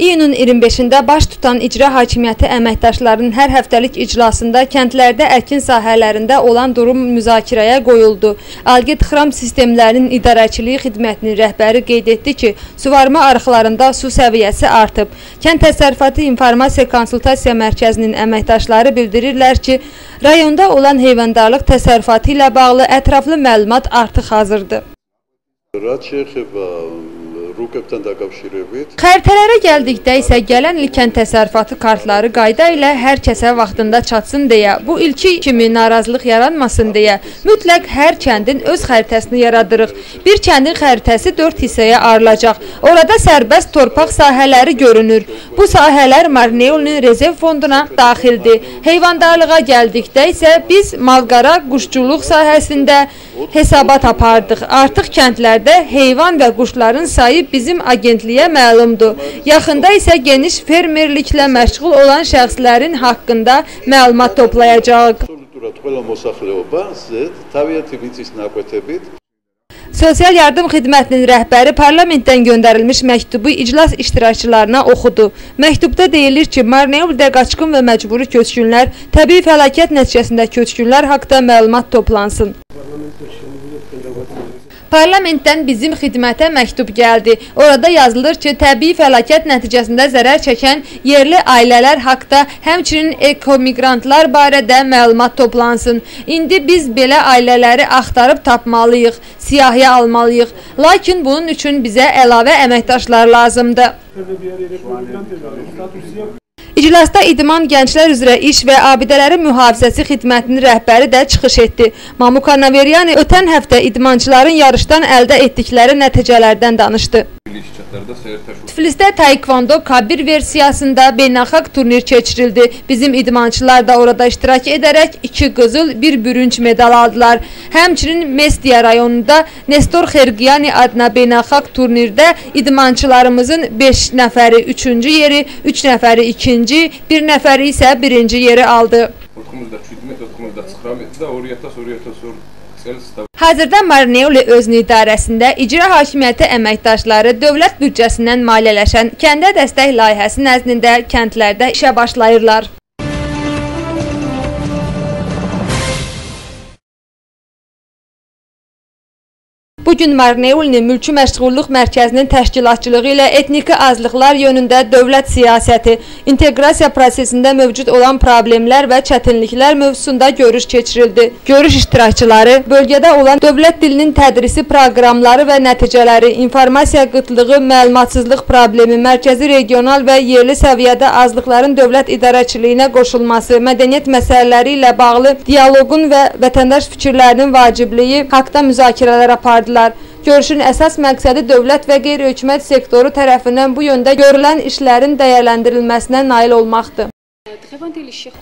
İyunun 25-də baş tutan icra hakimiyyəti əməkdaşlarının hər həftəlik iclasında kəndlərdə əkin sahələrində olan durum müzakirəyə qoyuldu. Alqid Xram sistemlərinin idarəçiliyi xidmətinin rəhbəri qeyd etdi ki, suvarma arıqlarında su səviyyəsi artıb. Kənd təsərrüfatı informasiya konsultasiya mərkəzinin əməkdaşları bildirirlər ki, rayonda olan heyvandarlıq təsərrüfatı ilə bağlı ətraflı məlumat artıq hazırdır. Радше хиба Ruqəbdən də qabşırıbıq. Xəritələrə gəldikdə isə gələn ilkən təsərrüfatı kartları qayda ilə hər kəsə vaxtında çatsın deyə, bu ilki kimi narazılıq yaranmasın deyə mütləq hər kəndin öz xəritəsini yaradırıq. Bir kəndin xəritəsi 4 hissəyə ayrılacaq. Orada sərbəst torpaq sahələri görünür. Bu sahələr Marneulun rezerv fonduna daxildir. Heyvandarlığa gəldikdə isə biz malqara, quşçuluq sahəsində hesabat apardıq. Artıq kəndlərdə heyvan və quşların sayı bizim agentliyə məlumdur. Yaxında isə geniş fermerliklə məşğul olan şəxslərin haqqında məlumat toplayacağıq. Sosial yardım xidmətinin rəhbəri parlamentdən göndərilmiş məktubu iclas iştirakçılarına oxudu. Məktubda deyilir ki, Marneuldə qaçqın və məcburi köçkünlər, təbii fəlakət nəticəsində köçkünlər haqda məlumat toplansın. Parlamentdən bizim xidmətə məktub gəldi. Orada yazılır ki, təbii fəlakət nəticəsində zərər çəkən yerli ailələr haqqında, həmçinin ekomiqrantlar barədə məlumat toplansın. İndi biz belə ailələri axtarıb tapmalıyıq, siyahıya almalıyıq. Lakin bunun üçün bizə əlavə əməkdaşlar lazımdır. İclasda İdman Gənclər üzrə İş və Abidələrin Mühafizəsi Xidmətinin rəhbəri də çıxış etdi. Mamuka Naveryani ötən həftə idmançıların yarışdan əldə etdikləri nəticələrdən danışdı. Tiflisdə Taekwondo K1 versiyasında beynəlxalq turnir keçirildi. Bizim idmançılar da orada iştirak edərək 2 qızıl, 1 bürünç medal aldılar. Həmçinin Mestiya rayonunda Nestor Xerqiyani adına beynəlxalq turnirdə idmançılarımızın 5 nəfəri 3-cü yeri, 3 nəfəri 2-ci, 1 nəfəri isə 1-ci yeri aldı. Orkumuzda 300 metr, orkumuzda 0 metr, oriyata, oriyata, oriyata, Hazırda Marneoli özünü idarəsində icra hakimiyyəti əməkdaşları dövlət büdcəsindən maliyyələşən kəndə dəstək layihəsi nəzdində kəndlərdə işə başlayırlar. Bugün Marneolinin Mülki Məşğulluq Mərkəzinin təşkilatçılığı ilə etniki azlıqlar yönündə dövlət siyasəti, inteqrasiya prosesində mövcud olan problemlər və çətinliklər mövzusunda görüş keçirildi. Görüş iştirakçıları bölgədə olan dövlət dilinin tədrisi proqramları və nəticələri, informasiya qıtlığı, məlumatsızlıq problemi, mərkəzi regional və yerli səviyyədə azlıqların dövlət idarəçiliyinə qoşulması, mədəniyyət məsələləri ilə bağlı dialoqun və vətəndaş fikirlərinin vacibliyi haqqında müzakirələr apardılar etdilər. Görüşün əsas məqsədi dövlət və qeyri-hökumət sektoru tərəfindən bu yöndə görülən işlərin dəyərləndirilməsinə nail olmaqdır.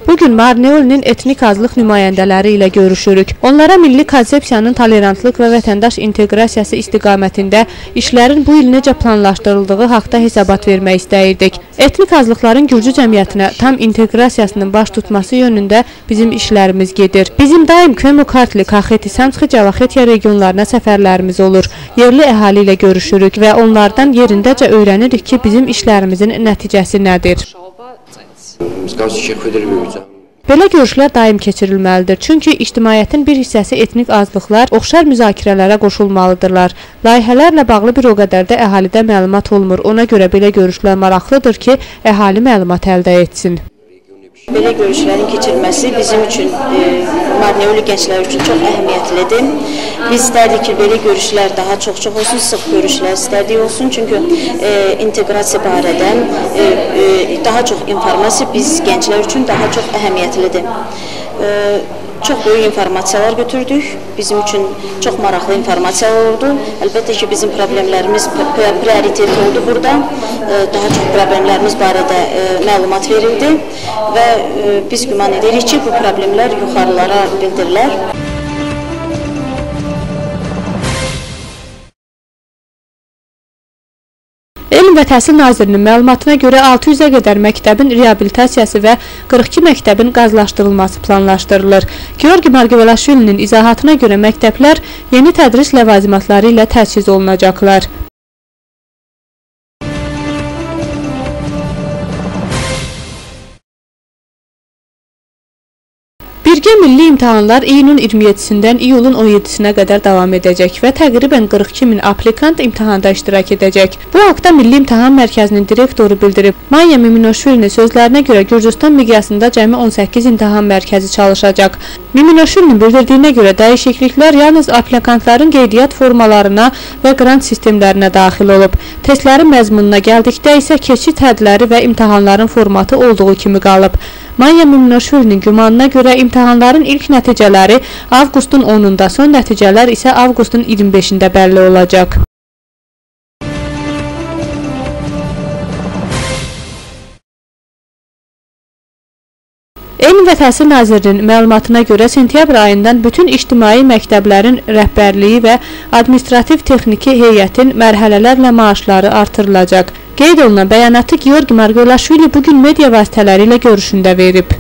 Bugün Marneolinin etnik azlıq nümayəndələri ilə görüşürük. Onlara milli konsepsiyanın tolerantlıq və vətəndaş inteqrasiyası istiqamətində işlərin bu il necə planlaşdırıldığı haqda hesabat vermək istəyirdik. Etnik azlıqların Gürcü cəmiyyətinə tam inteqrasiyasının baş tutması yönündə bizim işlərimiz gedir. Bizim daim Kvemo Kartli, Kaxeti, Samski, Cavaxetiya regionlarına səfərlərimiz olur. Yerli əhali ilə görüşürük və onlardan yerindəcə öyrənirik ki, bizim işlərimizin nəticəsi nədir. Сказочек ödülməyəcəm. Belə görüşlər daim keçirilməlidir. Çünki ictimaiyyətin bir hissəsi etnik azlıqlar oxşar müzakirələrə qoşulmalıdırlar. Layihələrlə bağlı bir o qədər də əhalidə məlumat olmur. Ona görə belə görüşlər maraqlıdır ki, əhali məlumat əldə etsin. Belə görüşlərin keçirilməsi bizim üçün, e, Marneoli gənclər üçün çox əhəmiyyətlidir. Biz istərdik ki, belə görüşlər daha çox-çox olsun, sıx görüşlər istərdik olsun, çünki e, inteqrasiya barədə e, e, daha çox informasiya biz gənclər üçün daha çox əhəmiyyətlidir. E, çox böyük informasiyalar götürdük. Bizim üçün çox maraqlı informasiyalar oldu. Əlbəttə ki, bizim problemlərimiz prioritet oldu burada. Daha çox problemlərimiz barədə məlumat verildi və biz güman edirik ki, bu problemlər yuxarılara bildirilər. Elm və Təhsil Nazirinin məlumatına görə 600-ə qədər məktəbin reabilitasiyası və 42 məktəbin qazlaşdırılması planlaşdırılır. Georgi Margevelaşvilinin izahatına görə məktəblər yeni tədris ləvazimatları ilə təchiz olunacaqlar. Birgə milli imtahanlar iyunun 27-dən iyulun 17-sinə qədər davam edəcək və təqribən 42 min aplikant imtahanda iştirak edəcək. Bu haqda Milli İmtahan Mərkəzinin direktoru bildirib. Maya Miminoşvilinin sözlərinə görə Gürcüstan miqyasında cəmi 18 imtahan mərkəzi çalışacaq. Miminoşvilinin bildirdiyinə görə dəyişikliklər yalnız aplikantların qeydiyyat formalarına və qrant sistemlərinə daxil olub. Testlərin məzmununa gəldikdə isə keçid hədləri və imtahanların formatı olduğu kimi qalıb. Maya Mimnoşvilinin gümanına görə imtahanların ilk nəticələri avqustun 10-da, son nəticələr isə avqustun 25-də bəlli olacaq. Elm və Təhsil Nazirliyinin məlumatına görə sentyabr ayından bütün ictimai məktəblərin rəhbərliyi və administrativ texniki heyətin mərhələlərlə maaşları artırılacaq. Qeyd olunan bəyanatı Georgi Margolaşvili bu gün media vasitələri ilə görüşündə verib.